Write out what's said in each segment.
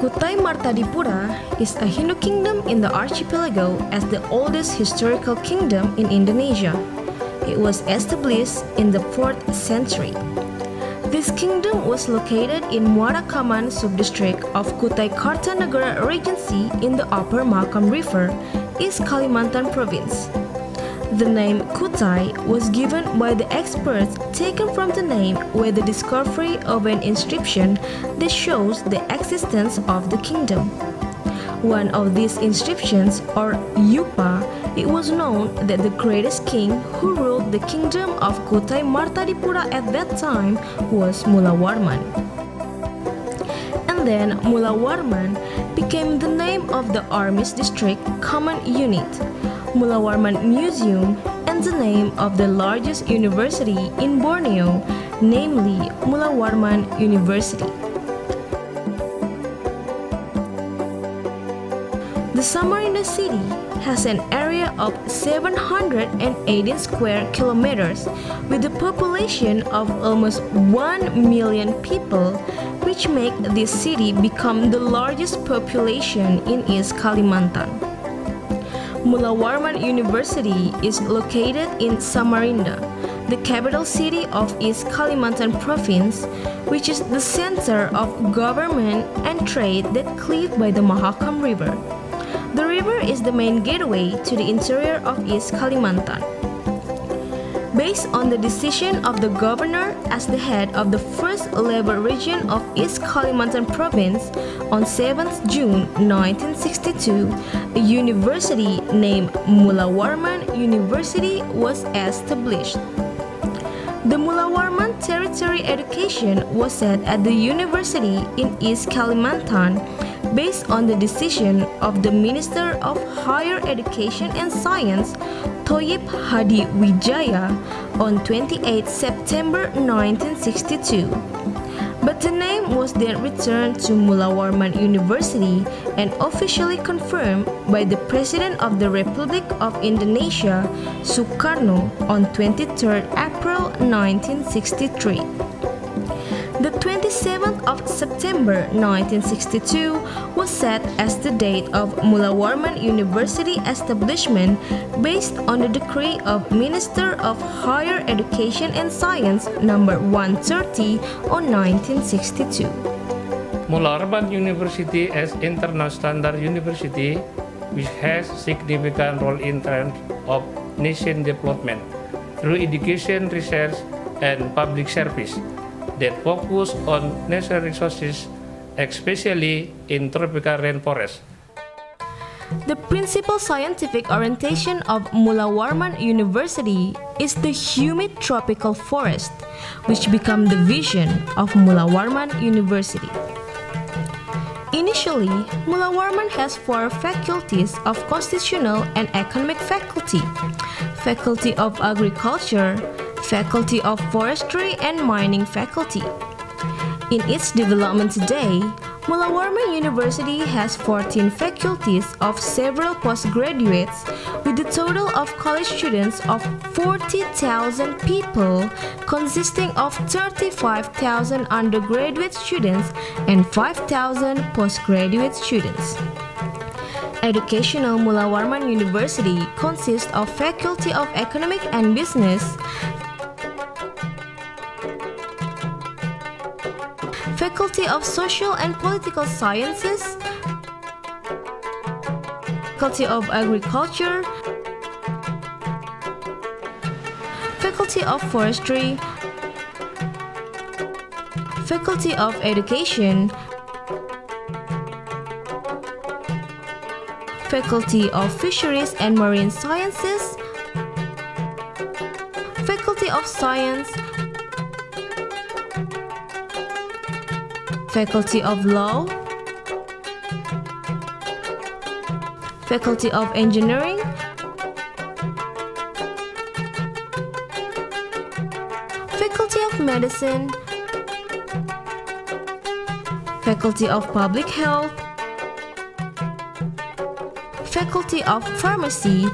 Kutai Martadipura is a Hindu kingdom in the archipelago as the oldest historical kingdom in Indonesia. It was established in the 4th century. This kingdom was located in Muara Kaman subdistrict of Kutai Kartanegara Regency in the upper Mahakam River, East Kalimantan province. The name Kutai was given by the experts taken from the name with the discovery of an inscription that shows the existence of the kingdom. One of these inscriptions, or Yupa, it was known that the greatest king who ruled the kingdom of Kutai Martadipura at that time was Mulawarman. And then Mulawarman became the name of the army's district command unit. Mulawarman Museum and the name of the largest university in Borneo, namely Mulawarman University. The Samarinda city has an area of 718 square kilometers with a population of almost 1 million people, which make this city become the largest population in East Kalimantan. Mulawarman University is located in Samarinda, the capital city of East Kalimantan province, which is the center of government and trade that cleave by the Mahakam River. The river is the main gateway to the interior of East Kalimantan. Based on the decision of the governor as the head of the first labor region of East Kalimantan province on 7th June 1962, a university named Mulawarman University was established. The Mulawarman Territory Education was set at the university in East Kalimantan based on the decision of the Minister of Higher Education and Science, Toyib Hadi Wijaya, on 28 September 1962. But the name was then returned to Mulawarman University and officially confirmed by the President of the Republic of Indonesia, Sukarno, on 23 April 1963. The 27th of September 1962 was set as the date of Mulawarman University establishment based on the decree of Minister of Higher Education and Science number 130 on 1962. Mulawarman University as international standard university which has significant role in terms of nation development through education, research, and public service that focus on natural resources, especially in tropical rainforests. The principal scientific orientation of Mulawarman University is the humid tropical forest, which became the vision of Mulawarman University. Initially, Mulawarman has four faculties of constitutional and economic faculty, faculty of agriculture, faculty of forestry and mining faculty. In its development today, Mulawarman University has 14 faculties of several postgraduates with a total of college students of 40,000 people consisting of 35,000 undergraduate students and 5,000 postgraduate students. Educational Mulawarman University consists of Faculty of Economic and Business, Faculty of Social and Political Sciences, Faculty of Agriculture, Faculty of Forestry, Faculty of Education, Faculty of Fisheries and Marine Sciences, Faculty of Science, Faculty of Law, Faculty of Engineering, Faculty of Medicine, Faculty of Public Health, Faculty of Pharmacy,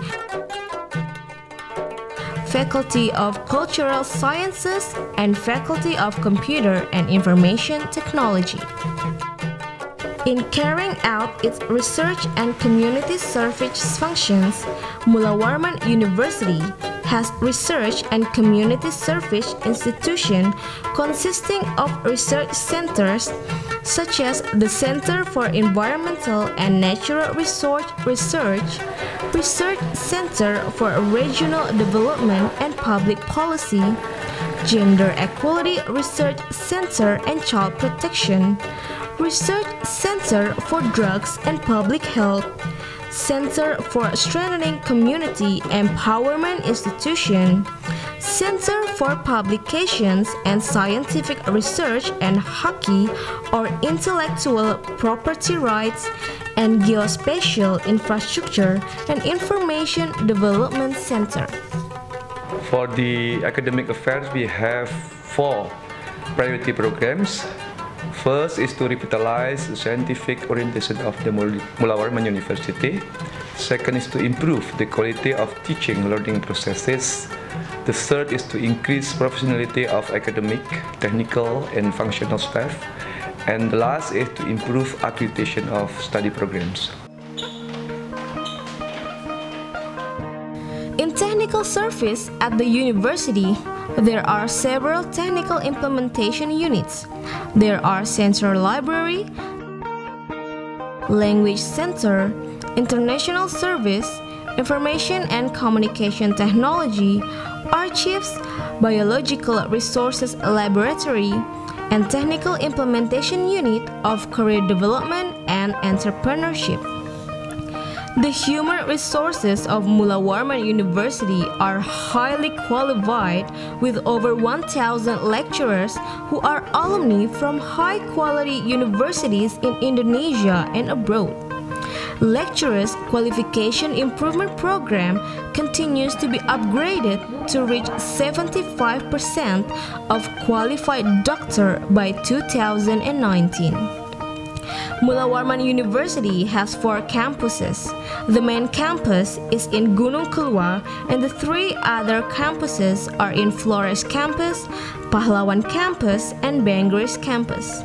Faculty of Cultural Sciences, and Faculty of Computer and Information Technology. In carrying out its research and community service functions, Mulawarman University has research and community service institution consisting of research centers such as the Center for Environmental and Natural Resource Research, Research Center for Regional Development and Public Policy, Gender Equality Research Center and Child Protection, Research Center for Drugs and Public Health, Center for Strengthening Community Empowerment Institution, Center for Publications and Scientific Research and Hockey or Intellectual Property Rights, and Geospatial Infrastructure and Information Development Center. For the academic affairs, we have four priority programs First is to revitalize the scientific orientation of the Mulawarman University. Second is to improve the quality of teaching learning processes. The third is to increase professionality of academic, technical, and functional staff. And the last is to improve accreditation of study programs. In technical service at the university, there are several technical implementation units. There are Central Library, Language Center, International Service, Information and Communication Technology, Archives, Biological Resources Laboratory, and Technical Implementation Unit of Career Development and Entrepreneurship. The human resources of Mulawarman University are highly qualified with over 1,000 lecturers who are alumni from high quality universities in Indonesia and abroad. Lecturers Qualification Improvement Program continues to be upgraded to reach 75% of qualified doctor by 2019. Mulawarman University has four campuses. The main campus is in Gunung Kelua, and the three other campuses are in Flores Campus, Pahlawan Campus, and Banggeris Campus.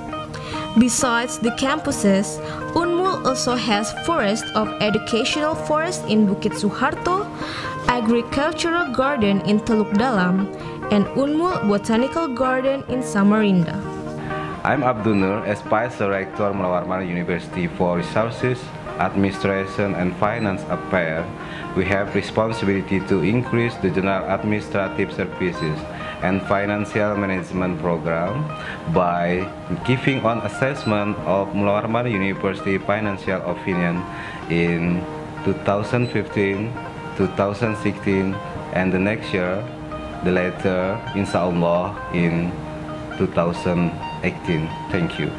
Besides the campuses, Unmul also has Forest of Educational Forest in Bukit Suharto, Agricultural Garden in Teluk Dalam, and Unmul Botanical Garden in Samarinda. I'm Abdul Nur, Vice Rector Mulawarman University for Resources, Administration and Finance Affairs. We have responsibility to increase the general administrative services and financial management program by giving on assessment of Mulawarman University financial opinion in 2015, 2016, and the next year, the later, inshallah, in 2018. Thank you.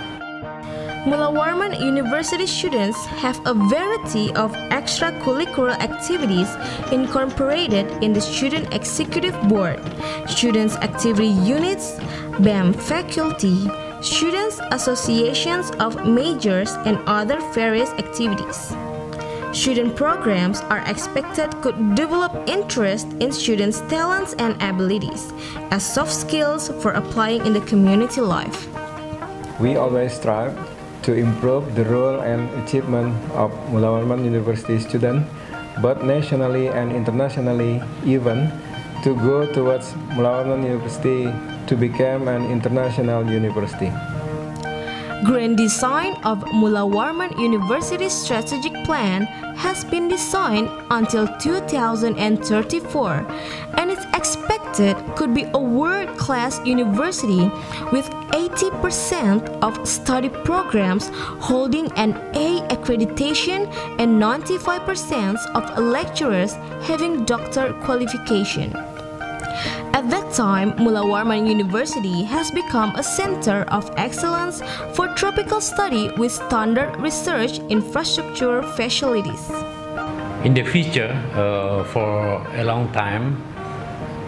Mulawarman University students have a variety of extracurricular activities incorporated in the Student Executive Board, Students Activity Units, BAM faculty, Students Associations of Majors, and other various activities. Student programs are expected could develop interest in students' talents and abilities as soft skills for applying in the community life. We always strive to improve the role and achievement of Mulawarman University students, both nationally and internationally, even to go towards Mulawarman University to become an international university. Grand design of Mulawarman University strategic plan has been designed until 2034 and it's expected could be a world-class university with 80% of study programs holding an A accreditation and 95% of lecturers having doctor qualification. Time, Mulawarman University has become a center of excellence for tropical study with standard research infrastructure facilities. In the future, uh, for a long time,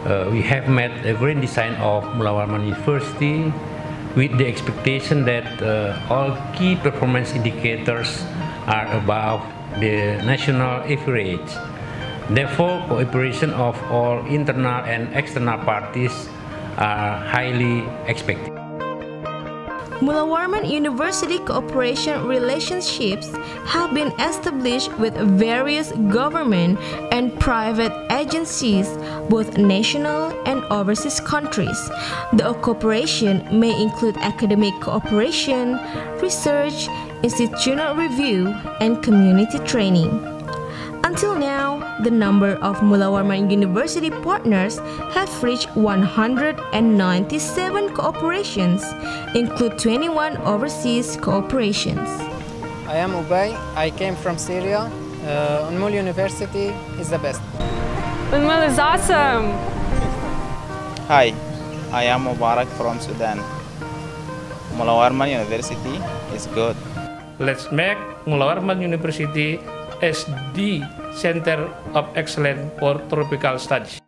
uh, we have made a grand design of Mulawarman University with the expectation that uh, all key performance indicators are above the national average. Therefore, cooperation of all internal and external parties are highly expected. Mulawarman University cooperation relationships have been established with various government and private agencies, both national and overseas countries. The cooperation may include academic cooperation, research, institutional review, and community training. Until now, the number of Mulawarman University partners have reached 197 cooperations, include 21 overseas cooperations. I am Ubay. I came from Syria. Uh, Unmul University is the best. Unmul is awesome. Hi, I am Mubarak from Sudan. Mulawarman University is good. Let's make Mulawarman University the Center of Excellence for Tropical Studies.